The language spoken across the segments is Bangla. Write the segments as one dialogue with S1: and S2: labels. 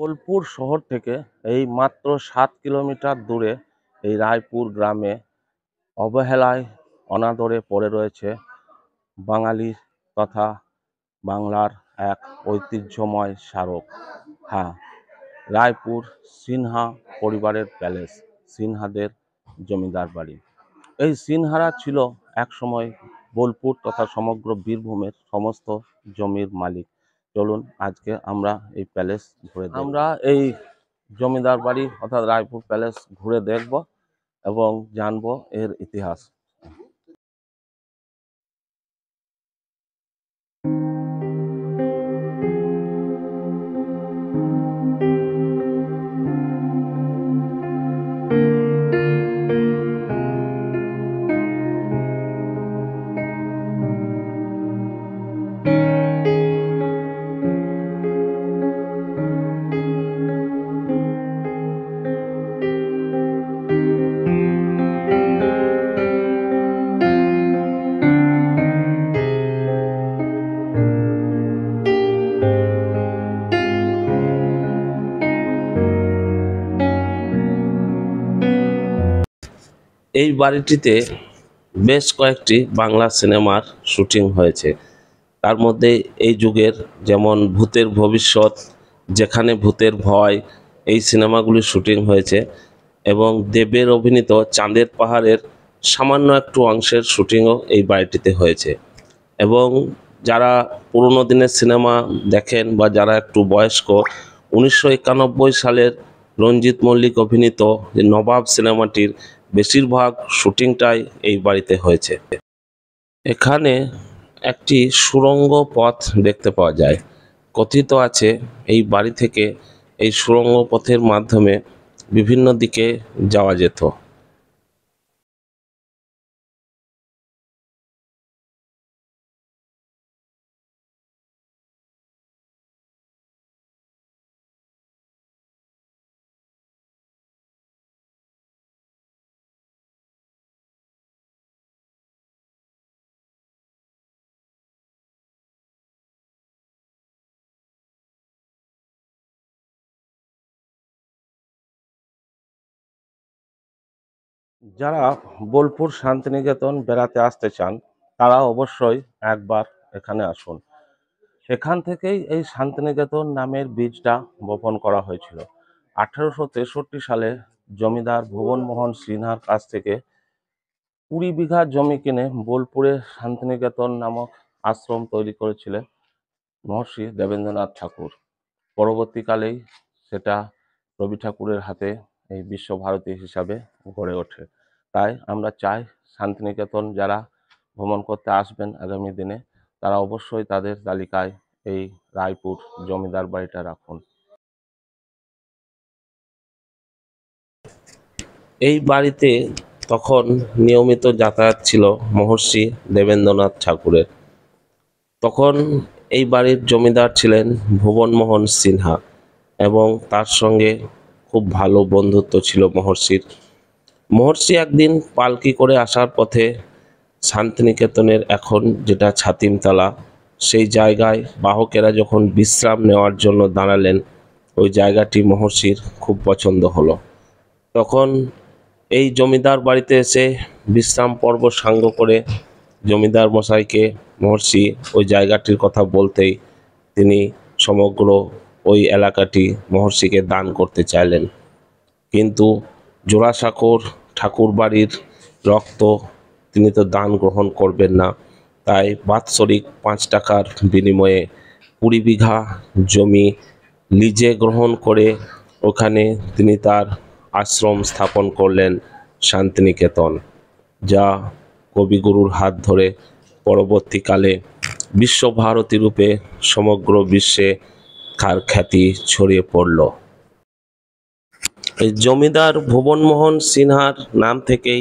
S1: বোলপুর শহর থেকে এই মাত্র সাত কিলোমিটার দূরে এই রায়পুর গ্রামে অবহেলায় অনাদরে পড়ে রয়েছে বাঙালির তথা বাংলার এক ঐতিহ্যময় স্মারক। হ্যাঁ রায়পুর সিনহা পরিবারের প্যালেস, সিনহাদের জমিদার বাড়ি। এই সিনহারা ছিল একসময় বোলপুর তথা সমগ্র বীরভূমের সমস্ত জমির মালিক। চলুন আজকে আমরা এই প্যালেস ঘুরে। আমরা এই জমিদার বাড়ি অর্থাৎ রায়পুর প্যালেস ঘুরে দেখব এবং জানব এর ইতিহাস এই বাড়িটিতে বেশ কয়েকটি বাংলা সিনেমার শুটিং হয়েছে। তার মধ্যে এই যুগের যেমন ভূতের ভবিষ্যৎ, যেখানে ভূতের ভয়, এই সিনেমাগুলির শুটিং হয়েছে এবং দেবের অভিনীত চাঁদের পাহাড়ের সামান্য একটু অংশের শুটিংও এই বাড়িটিতে হয়েছে। এবং যারা পুরোনো দিনের সিনেমা দেখেন বা যারা একটু বয়স্ক, উনিশশো একানব্বই সালের রঞ্জিত মল্লিক অভিনীত যে নবাব সিনেমাটির বেশিরভাগ শুটিংটাই এই বাড়িতে হয়েছে। এখানে একটি সুরঙ্গ পথ দেখতে পাওয়া যায়। কথিত আছে, এই বাড়ি থেকে এই সুরঙ্গ পথের মাধ্যমে বিভিন্ন দিকে যাওয়া যেত। যারা বোলপুর শান্তিনিকেতন বেড়াতে আসতে চান, তারা অবশ্যই একবার এখানে আসুন। এখান থেকেই এই শান্তিনিকেতন নামের বীজটা বপন করা হয়েছিল। আঠারোশো তেষট্টি সালে জমিদার ভুবনমোহন সিনহার কাছ থেকে কুড়ি বিঘা জমি কিনে বোলপুরে শান্তিনিকেতন নামক আশ্রম তৈরি করেছিলেন মহর্ষি দেবেন্দ্রনাথ ঠাকুর। পরবর্তীকালেই সেটা রবি ঠাকুরের হাতে এই বিশ্বভারতী হিসাবে গড়ে ওঠে। তাই আমরা চাই শান্তিনিকেতন যারা ভ্রমণ করতে আসবেন আগামী দিনে, তারা অবশ্যই তাদের তালিকায় এই রায়পুর জমিদার বাড়িটা রাখুন। এই বাড়িতে তখন নিয়মিত যাতায়াত ছিল মহর্ষি দেবেন্দ্রনাথ ঠাকুরের। তখন এই বাড়ির জমিদার ছিলেন ভুবনমোহন সিনহা এবং তার সঙ্গে খুব ভালো বন্ধুত্ব ছিল মহর্ষির। মহর্ষি একদিন পালকি করে আসার পথে শান্তিনিকেতনের এখন যেটা ছাতিমতলা, সেই জায়গায় বাহকেরা যখন বিশ্রাম নেওয়ার জন্য দাঁড়ালেন, ওই জায়গাটি মহর্ষির খুব পছন্দ হলো। তখন এই জমিদার বাড়িতে এসে বিশ্রাম পর্ব সাঙ্গ করে জমিদার মশাইকে মহর্ষি ওই জায়গাটির কথা বলতেই তিনি সমগ্র ওই এলাকাটি মহর্ষিকে দান করতে চাইলেন। কিন্তু জোড়াসাঁকোর ঠাকুর বাড়ির রক্ত তিনি তো দান গ্রহণ করবেন না। তাই বাৎসরিক পাঁচ টাকার বিনিময়ে কুড়ি বিঘা জমি লিজে গ্রহণ করে ওখানে তিনি তার আশ্রম স্থাপন করলেন শান্তিনিকেতন, যা কবিগুরুর হাত ধরে পরবর্তীকালে বিশ্বভারতী রূপে সমগ্র বিশ্বে তার খ্যাতি ছড়িয়ে পড়ল? এই জমিদার ভুবনমোহন সিনহার নাম থেকেই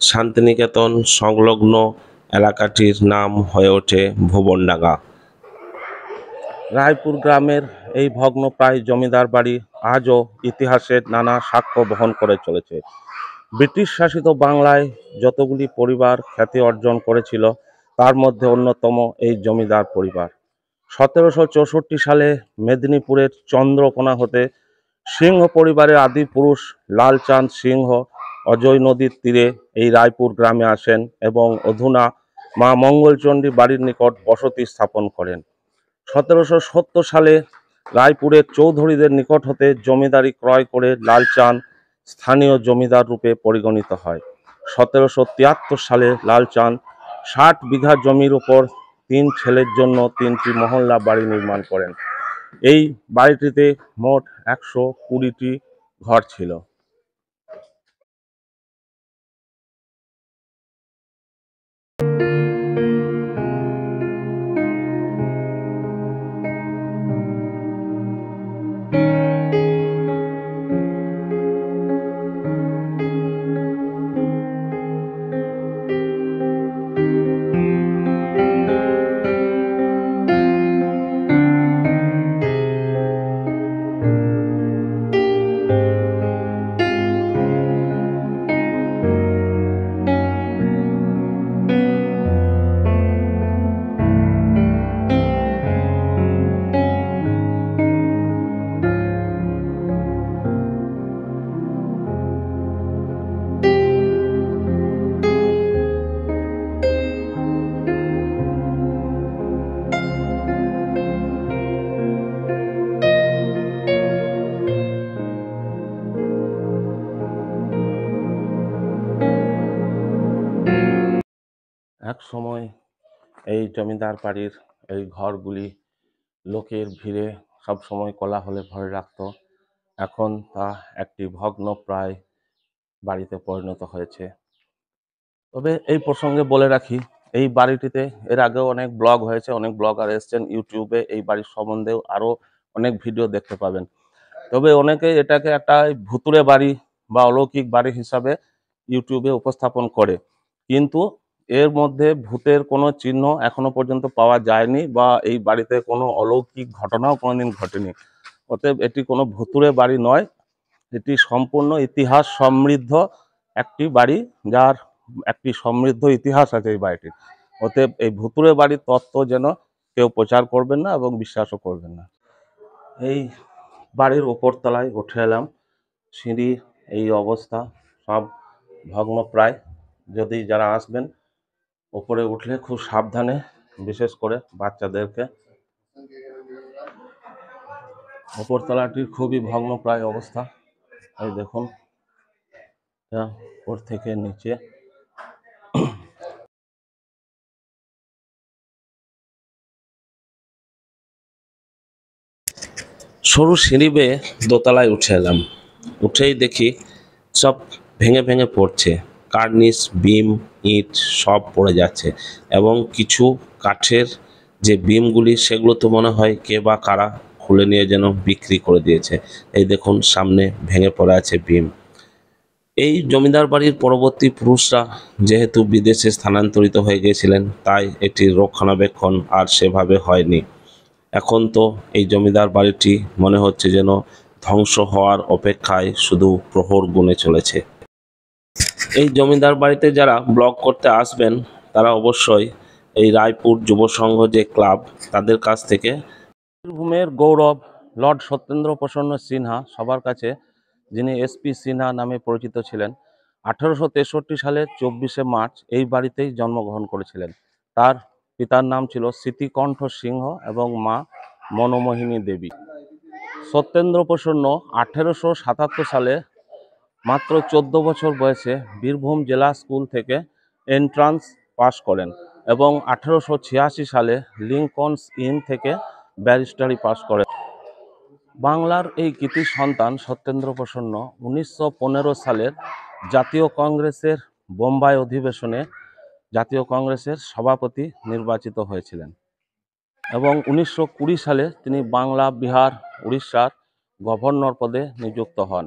S1: শান্তিনিকেতন সংলগ্ন এলাকাটির নাম হয়ে ওঠে ভুবনডাঙ্গা। রায়পুর গ্রামের এই ভগ্নপ্রায় জমিদার বাড়ি আজও ইতিহাসের নানা সাক্ষ্য বহন করে চলেছে। ব্রিটিশ শাসিত বাংলায় যতগুলি পরিবার খ্যাতি অর্জন করেছিল, তার মধ্যে অন্যতম এই জমিদার পরিবার।
S2: সতেরোশো চৌষট্টি সালে মেদিনীপুরের চন্দ্রকোনা হতে সিংহ পরিবারের আদি পুরুষ লালচাঁদ সিংহ, অজয় নদীর তীরে এই রায়পুর গ্রামে আসেন এবং অধুনা মা মঙ্গলচণ্ডী বাড়ির নিকট বসতি স্থাপন করেন। সতেরোশো সত্তর সালে রায়পুরের চৌধুরীদের নিকট হতে জমিদারি ক্রয় করে লালচাঁদ স্থানীয় জমিদার রূপে পরিগণিত হয়। সতেরোশো তিয়াত্তর সালে লালচাঁদ ষাট বিঘা জমির উপর তিন ছেলের জন্য তিনটি মহল্লা বাড়ি নির্মাণ করেন। এই বাড়িটিতে মোট একশো কুড়িটি ঘর ছিল। সময় এই জমিদার বাড়ির এই ঘরগুলি লোকের ভিড়ে সব সময় কোলাহলে ভরে রাখত। এখন তা একটি ভগ্ন প্রায় বাড়িতে পরিণত হয়েছে। তবে এই প্রসঙ্গে বলে রাখি, এই বাড়িটিতে এর আগেও অনেক ব্লগ হয়েছে, অনেক ব্লগার এসেছেন ইউটিউবে, এই বাড়ির সম্বন্ধেও আরও অনেক ভিডিও দেখতে পাবেন। তবে অনেকে এটাকে একটা ভুতুরে বাড়ি বা অলৌকিক বাড়ি হিসাবে ইউটিউবে উপস্থাপন করে। কিন্তু এর মধ্যে ভূতের কোনো চিহ্ন এখনও পর্যন্ত পাওয়া যায়নি বা এই বাড়িতে কোনো অলৌকিক ঘটনাও কোনোদিন ঘটেনি। অতএব এটি কোনো ভুতুরে বাড়ি নয়। এটি সম্পূর্ণ ইতিহাস সমৃদ্ধ একটি বাড়ি, যার একটি সমৃদ্ধ ইতিহাস আছে এই বাড়িটির। অতএব এই ভুতুরে বাড়ির তত্ত্ব যেন কেউ প্রচার করবেন না এবং বিশ্বাসও করবেন না। এই বাড়ির ওপরতলায় উঠে এলাম। সিঁড়ি, এই অবস্থা, সব ভগ্নপ্রায়। যদি যারা আসবেন ওপরে উঠলে খুব সাবধানে, বিশেষ করে বাচ্চাদেরকে। ওপরতলাটির খুবই ভগ্নপ্রায় অবস্থা। এই দেখুন উপর থেকে নিচে।
S1: সরু সিঁড়ি বেয়ে দোতলায় উঠে এলাম। উঠেই দেখি সব ভেঙে ভেঙে পড়ছে। কার্নিস বিম ইট সব পড়ে যাচ্ছে এবং কিছু কাঠের যে বিমগুলি সেগুলো তো মনে হয় কে বা কারা খুলে নিয়ে যেন বিক্রি করে দিয়েছে। এই দেখুন, সামনে ভেঙে পড়ে আছে বিম এই জমিদার বাড়ির পরবর্তী পুরুষরা যেহেতু বিদেশে স্থানান্তরিত হয়ে গিয়েছিলেন, তাই এটির রক্ষণাবেক্ষণ আর সেভাবে হয়নি। এখন তো এই জমিদার বাড়িটি মনে হচ্ছে যেন ধ্বংস হওয়ার অপেক্ষায় শুধু প্রহর গুনে চলেছে। এই জমিদার বাড়িতে যারা ব্লগ করতে আসবেন, তারা অবশ্যই এই রায়পুর যুব সংঘ যে ক্লাব, তাদের কাছ থেকে
S2: বীরভূমের গৌরব লর্ড সত্যেন্দ্র প্রসন্ন সিনহা সবার কাছে, যিনি এসপি সিনহা নামে পরিচিত ছিলেন, আঠারোশো তেষট্টি সালের চব্বিশে মার্চ এই বাড়িতেই জন্মগ্রহণ করেছিলেন। তার পিতার নাম ছিল স্মৃতিকণ্ঠ সিংহ এবং মা মনোমোহিনী দেবী। সত্যেন্দ্র প্রসন্ন আঠেরোশো সাতাত্তর সালে মাত্র চোদ্দ বছর বয়সে বীরভূম জেলা স্কুল থেকে এন্ট্রান্স পাশ করেন এবং আঠেরোশো ছিয়াশি সালে লিঙ্কনস ইন থেকে ব্যারিস্টারি পাশ করেন। বাংলার এই কৃতি সন্তান সত্যেন্দ্র প্রসন্ন উনিশশো পনেরো সালের জাতীয় কংগ্রেসের বোম্বাই অধিবেশনে জাতীয় কংগ্রেসের সভাপতি নির্বাচিত হয়েছিলেন এবং উনিশশো কুড়ি সালে তিনি বাংলা, বিহার, উড়িষ্যার গভর্নর পদে নিযুক্ত হন।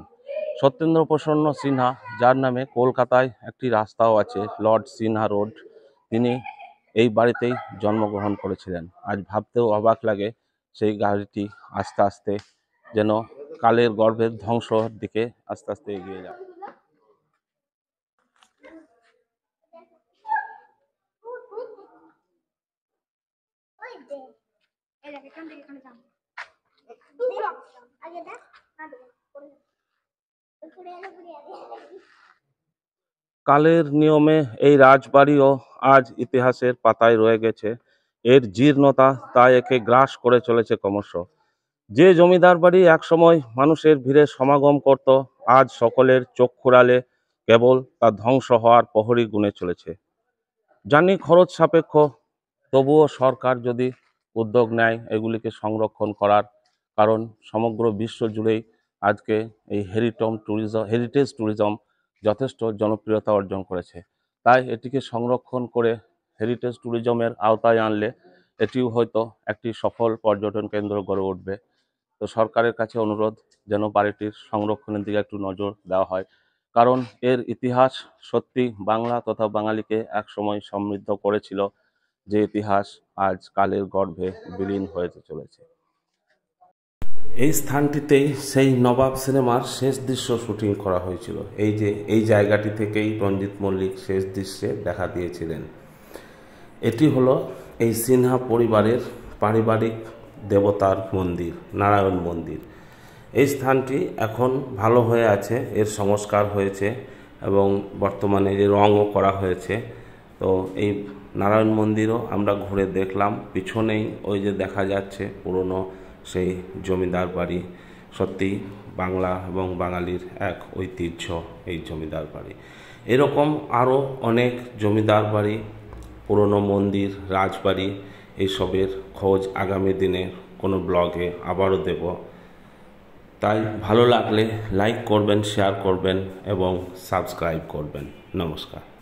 S2: সত্যেন্দ্র প্রসন্ন সিনহা, যার নামে কলকাতায় একটি রাস্তাও আছে, লর্ড সিনহা রোড। তিনি এই বাড়িতেই জন্মগ্রহণ করেছিলেন। আজ ভাবতেও অবাক লাগে সেই গাড়িটি আস্তে আস্তে যেন কালের গর্ভের ধ্বংসর দিকে আস্তে আস্তে এগিয়ে যায়।
S3: এখান থেকে, এখানে
S4: আগে দেখ না দেখ পড়ে গেলে পড়ে যাবে
S2: কালের নিয়মে এই রাজবাড়িও আজ ইতিহাসের পাতায় রয়ে গেছে। এর জীর্ণতা তা একে গ্রাস করে চলেছে ক্রমশ। যে জমিদার বাড়ি একসময় মানুষের ভিড়ে সমাগম করত, আজ সকলের খুড়ালে কেবল তা ধ্বংস হওয়ার প্রহরী গুণে চলেছে। জানি খরচ সাপেক্ষ, তবুও সরকার যদি উদ্যোগ নেয় এগুলিকে সংরক্ষণ করার, কারণ সমগ্র বিশ্ব জুড়েই আজকে এই হেরিটম ট্যুরিজম, হেরিটেজ ট্যুরিজম যথেষ্ট জনপ্রিয়তা অর্জন করেছে। তাই এটিকে সংরক্ষণ করে হেরিটেজ ট্যুরিজমের আওতায় আনলে এটিও হয়তো একটি সফল পর্যটন কেন্দ্র গড়ে উঠবে। তো সরকারের কাছে অনুরোধ যেন বাড়িটির সংরক্ষণের দিকে একটু নজর দেওয়া হয়। কারণ এর ইতিহাস সত্যি বাংলা তথা বাঙালিকে একসময় সমৃদ্ধ করেছিল। যে ইতিহাস আজ কালের গর্ভে বিলীন হয়ে চলেছে।
S1: এই স্থানটিতেই সেই নবাব সিনেমার শেষ দৃশ্য শুটিং করা হয়েছিল। এই যে, এই জায়গাটি থেকেই রঞ্জিত মল্লিক শেষ দৃশ্যে দেখা দিয়েছিলেন। এটি হলো এই সিনহা পরিবারের পারিবারিক দেবতার মন্দির, নারায়ণ মন্দির। এই স্থানটি এখন ভালো হয়ে আছে, এর সংস্কার হয়েছে এবং বর্তমানে যে রঙও করা হয়েছে। তো এই নারায়ণ মন্দিরও আমরা ঘুরে দেখলাম, পিছনেই ওই যে দেখা যাচ্ছে পুরনো সেই জমিদার বাড়ি। সত্যি বাংলা এবং বাঙালির এক ঐতিহ্য এই জমিদার বাড়ি। এরকম আরও অনেক জমিদার বাড়ি, পুরনো মন্দির, রাজবাড়ি, এইসবের খোঁজ আগামী দিনে কোনো ব্লগে আবারও দেব। তাই ভালো লাগলে লাইক করবেন, শেয়ার করবেন এবং সাবস্ক্রাইব করবেন। নমস্কার।